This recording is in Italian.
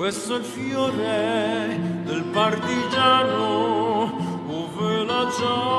Questo è il fiore del partigiano. ove la gioia.